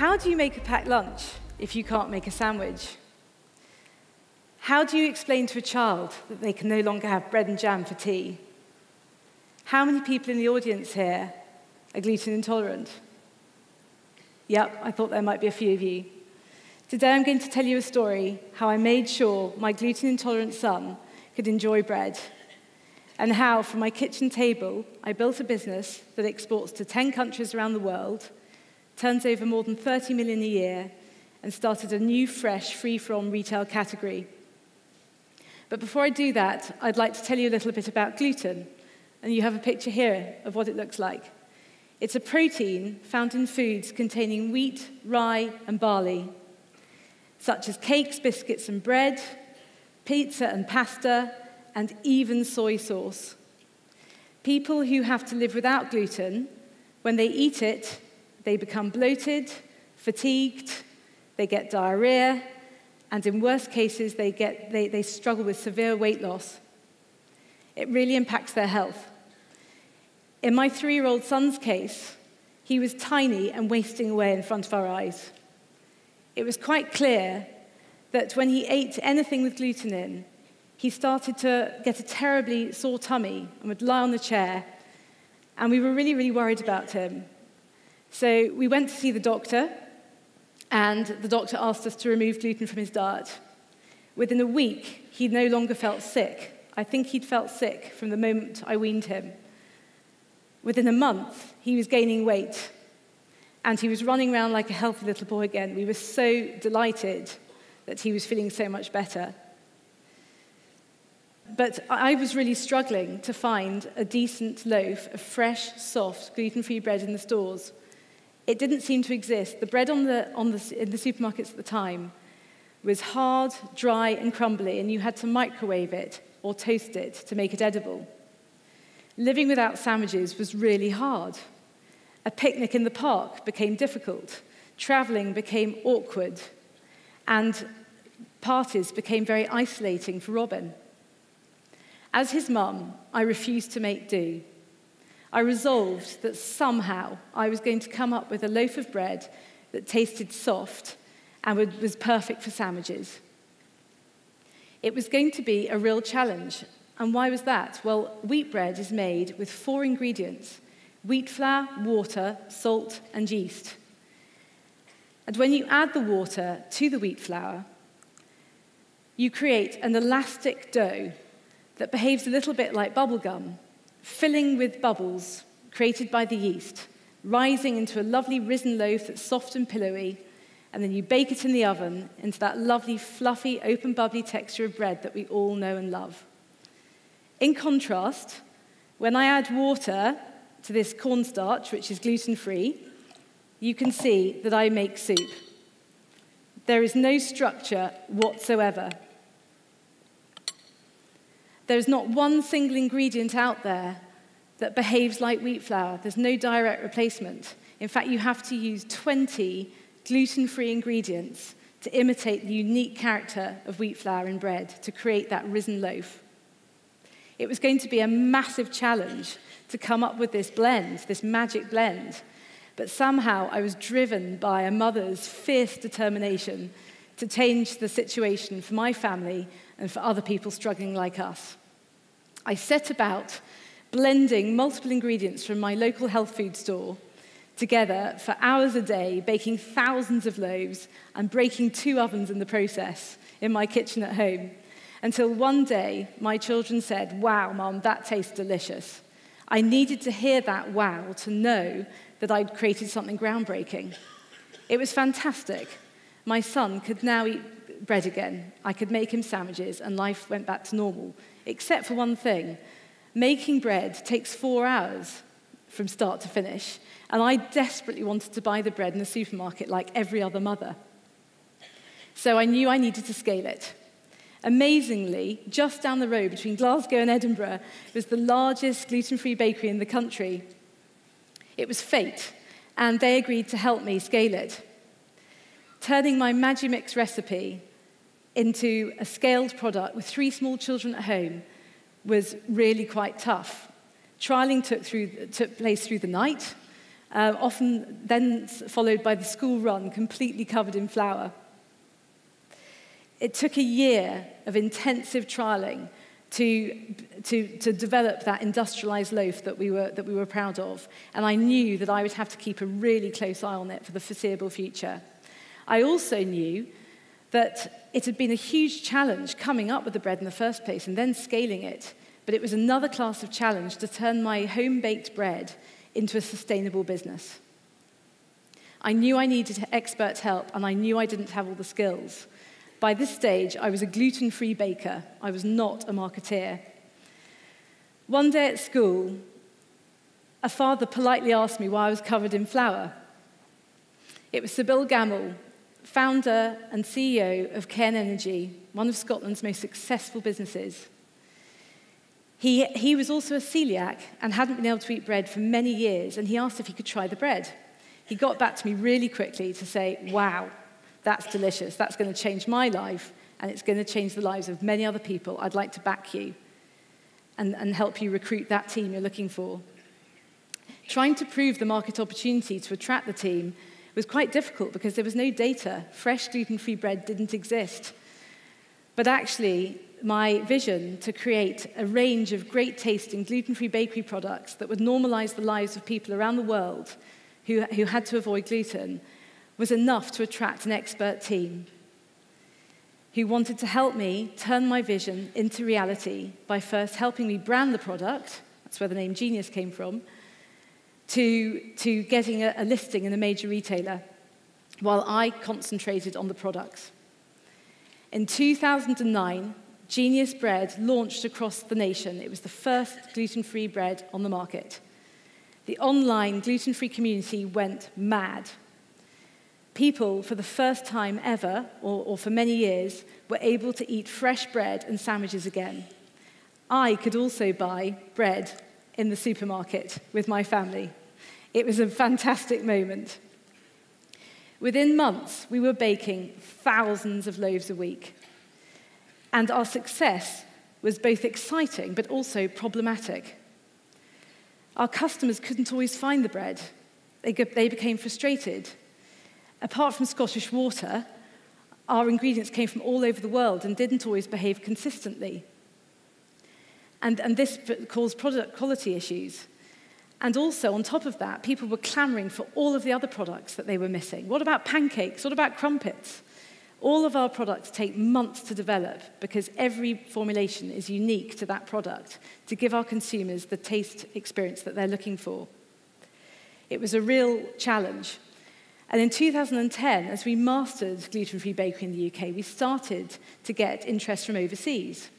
How do you make a packed lunch if you can't make a sandwich? How do you explain to a child that they can no longer have bread and jam for tea? How many people in the audience here are gluten intolerant? Yep, I thought there might be a few of you. Today I'm going to tell you a story how I made sure my gluten intolerant son could enjoy bread, and how from my kitchen table I built a business that exports to 10 countries around the world, turns over more than 30 million a year, and started a new, fresh, free from retail category. But before I do that, I'd like to tell you a little bit about gluten, and you have a picture here of what it looks like. It's a protein found in foods containing wheat, rye, and barley, such as cakes, biscuits, and bread, pizza and pasta, and even soy sauce. People who have to live without gluten, when they eat it, they become bloated, fatigued, they get diarrhea, and in worst cases, they, get, they, they struggle with severe weight loss. It really impacts their health. In my three year old son's case, he was tiny and wasting away in front of our eyes. It was quite clear that when he ate anything with gluten in, he started to get a terribly sore tummy and would lie on the chair. And we were really, really worried about him. So we went to see the doctor, and the doctor asked us to remove gluten from his diet. Within a week, he no longer felt sick. I think he'd felt sick from the moment I weaned him. Within a month, he was gaining weight and he was running around like a healthy little boy again. We were so delighted that he was feeling so much better. But I was really struggling to find a decent loaf of fresh, soft, gluten free bread in the stores. It didn't seem to exist. The bread on the, on the, in the supermarkets at the time was hard, dry, and crumbly, and you had to microwave it or toast it to make it edible. Living without sandwiches was really hard. A picnic in the park became difficult. Traveling became awkward. And parties became very isolating for Robin. As his mum, I refused to make do. I resolved that somehow I was going to come up with a loaf of bread that tasted soft and was perfect for sandwiches. It was going to be a real challenge, and why was that? Well, wheat bread is made with four ingredients wheat flour, water, salt, and yeast. And when you add the water to the wheat flour, you create an elastic dough that behaves a little bit like bubblegum, filling with bubbles created by the yeast, rising into a lovely risen loaf that's soft and pillowy, and then you bake it in the oven into that lovely, fluffy, open, bubbly texture of bread that we all know and love. In contrast, when I add water to this cornstarch, which is gluten free, you can see that I make soup. There is no structure whatsoever. There is not one single ingredient out there that behaves like wheat flour. There's no direct replacement. In fact, you have to use 20 gluten free ingredients to imitate the unique character of wheat flour in bread to create that risen loaf. It was going to be a massive challenge to come up with this blend, this magic blend. But somehow I was driven by a mother's fierce determination to change the situation for my family and for other people struggling like us. I set about blending multiple ingredients from my local health food store together for hours a day, baking thousands of loaves and breaking two ovens in the process in my kitchen at home. Until one day, my children said, Wow, Mom, that tastes delicious. I needed to hear that wow to know that I'd created something groundbreaking. It was fantastic. My son could now eat bread again. I could make him sandwiches, and life went back to normal, except for one thing. Making bread takes four hours from start to finish, and I desperately wanted to buy the bread in the supermarket like every other mother. So I knew I needed to scale it. Amazingly, just down the road between Glasgow and Edinburgh was the largest gluten free bakery in the country. It was fate, and they agreed to help me scale it. Turning my Magimix recipe into a scaled product with three small children at home was really quite tough. Trialing took, through, took place through the night. uh, often then followed by the school run, completely covered in flour. It took a year of intensive trialing to, to, to develop that industrialized loaf that we, were, that we were proud of. And I knew that I would have to keep a really close eye on it for the foreseeable future. I also knew that it had been a huge challenge coming up with the bread in the first place and then scaling it. But it was another class of challenge to turn my home baked bread into a sustainable business. I knew I needed expert help and I knew I didn't have all the skills. By this stage, I was a gluten free baker, I was not a marketeer. One day at school, a father politely asked me why I was covered in flour. It was Sir Bill Gammell, founder and CEO of Cairn Energy, one of Scotland's most successful businesses. He, he was also a celiac and hadn't been able to eat bread for many years, and he asked if he could try the bread. He got back to me really quickly to say, Wow, that's delicious. That's going to change my life, and it's going to change the lives of many other people. I'd like to back you and, and help you recruit that team you're looking for. Trying to prove the market opportunity to attract the team was quite difficult because there was no data. Fresh gluten free bread didn't exist. But actually, my vision to create a range of great tasting gluten free bakery products that would normalize the lives of people around the world who, who had to avoid gluten was enough to attract an expert team who wanted to help me turn my vision into reality by first helping me brand the product, that's where the name Genius came from, to, to getting a, a listing in a major retailer, while I concentrated on the products. In 2009, Genius Bread launched across the nation. It was the first gluten free bread on the market. The online gluten free community went mad. People, for the first time ever, or, or, for many years, were able to eat fresh bread and sandwiches again. I could also buy bread in the supermarket with my family. It was a fantastic moment. Within months, we were baking thousands of loaves a week. And our success was both exciting but also problematic. Our customers couldn't always find the bread, they, became frustrated. Apart from Scottish water, our ingredients came from all over the world and didn't always behave consistently. And, and this caused product quality issues. And also, on top of that, people were clamoring for all of the other products that they were missing. What about pancakes? What about crumpets? All of our products take months to develop because every formulation is unique to that product to give our consumers the taste experience that they're looking for. It was a real challenge. And in 2010, as we mastered gluten free bakery in the UK, we started to get interest from overseas.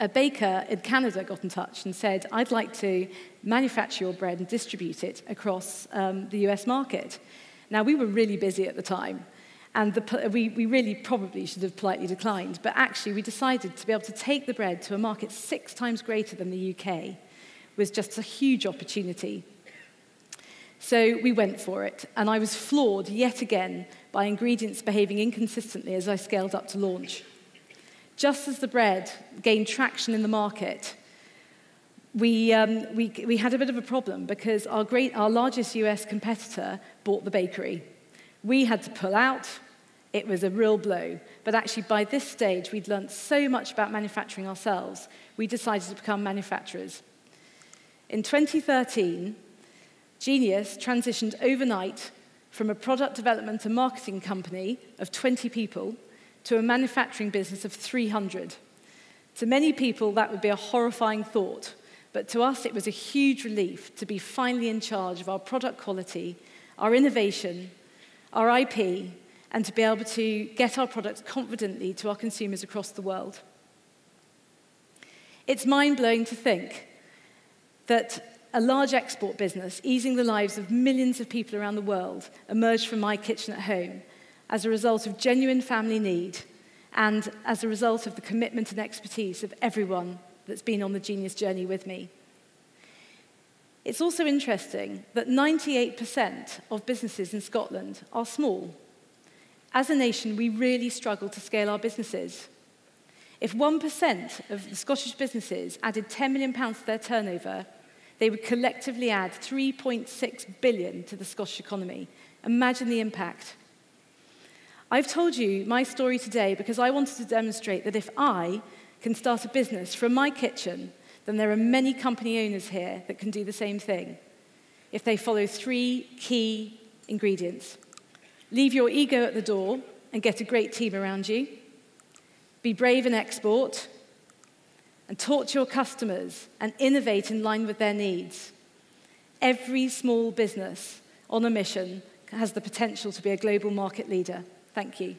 A baker in Canada got in touch and said, I'd like to manufacture your bread and distribute it across um, the US market. Now, we were really busy at the time. And the, we, we really probably should have politely declined. But actually, we decided to be able to take the bread to a market six times greater than the UK was just a huge opportunity. So we went for it. And I was floored yet again by ingredients behaving inconsistently as I scaled up to launch. Just as the bread gained traction in the market, we, um, we, we had a bit of a problem because our, great, our largest US competitor bought the bakery. We had to pull out, it was a real blow. But actually, by this stage, we'd learnt so much about manufacturing ourselves, we decided to become manufacturers. In 2013, Genius transitioned overnight from a product development and marketing company of 20 people to a manufacturing business of 300. To many people, that would be a horrifying thought, but to us, it was a huge relief to be finally in charge of our product quality, our innovation, our IP, and to be able to get our products confidently to our consumers across the world. It's mind blowing to think that a large export business, easing the lives of millions of people around the world, emerged from my kitchen at home as a result of genuine family need and as a result of the commitment and expertise of everyone that's been on the genius journey with me. It's also interesting that 98% of businesses in Scotland are small as a nation, we really struggle to scale our businesses. If 1% of the Scottish businesses added £10 million to their turnover, they would collectively add 3.6 billion to the Scottish economy. Imagine the impact. I've told you my story today because I wanted to demonstrate that if I can start a business from my kitchen, then there are many company owners here that can do the same thing if they follow three key ingredients. Leave your ego at the door and get a great team around you. Be brave and export. And talk to your customers and innovate in line with their needs. Every small business on a mission has the potential to be a global market leader. Thank you.